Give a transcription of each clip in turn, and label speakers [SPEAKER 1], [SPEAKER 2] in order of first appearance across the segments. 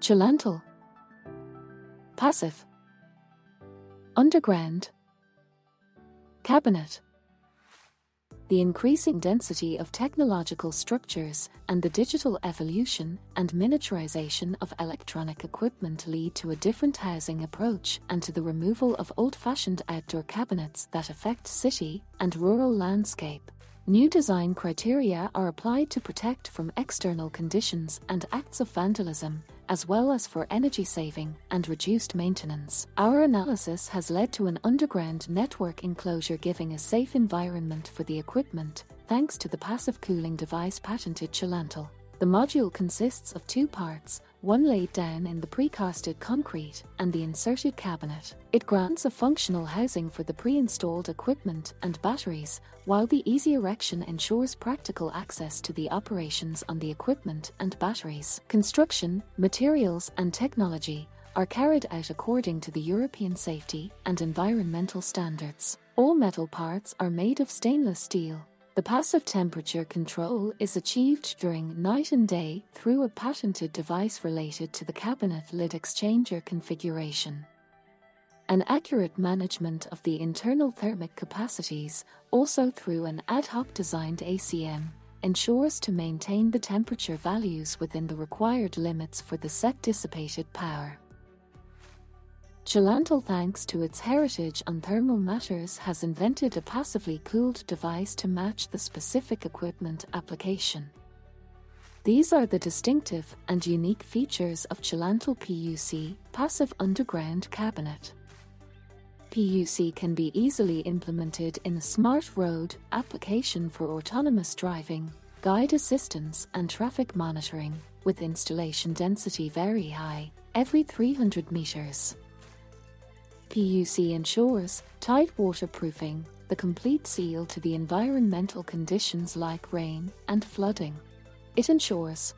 [SPEAKER 1] Celantel. Passive. Underground. Cabinet. The increasing density of technological structures and the digital evolution and miniaturization of electronic equipment lead to a different housing approach and to the removal of old fashioned outdoor cabinets that affect city and rural landscape. New design criteria are applied to protect from external conditions and acts of vandalism, as well as for energy saving and reduced maintenance. Our analysis has led to an underground network enclosure giving a safe environment for the equipment, thanks to the passive cooling device patented Celantel. The module consists of two parts, one laid down in the precasted concrete and the inserted cabinet. It grants a functional housing for the pre-installed equipment and batteries, while the easy erection ensures practical access to the operations on the equipment and batteries. Construction, materials and technology are carried out according to the European safety and environmental standards. All metal parts are made of stainless steel. The passive temperature control is achieved during night and day through a patented device related to the cabinet lid exchanger configuration. An accurate management of the internal thermic capacities, also through an ad hoc designed ACM, ensures to maintain the temperature values within the required limits for the set dissipated power. Celantel, thanks to its heritage on thermal matters, has invented a passively cooled device to match the specific equipment application. These are the distinctive and unique features of Celantel PUC, Passive Underground Cabinet. PUC can be easily implemented in a smart road application for autonomous driving, guide assistance and traffic monitoring, with installation density very high, every 300 meters. PUC ensures tight waterproofing, the complete seal to the environmental conditions like rain and flooding. It ensures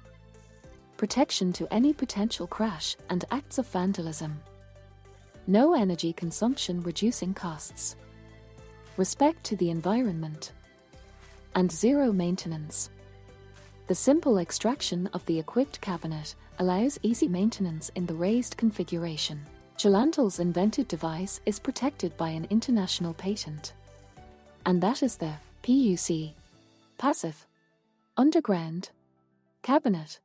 [SPEAKER 1] protection to any potential crash and acts of vandalism. No energy consumption reducing costs. Respect to the environment. And zero maintenance. The simple extraction of the equipped cabinet allows easy maintenance in the raised configuration. Celantel's invented device is protected by an international patent. And that is the PUC Passive Underground Cabinet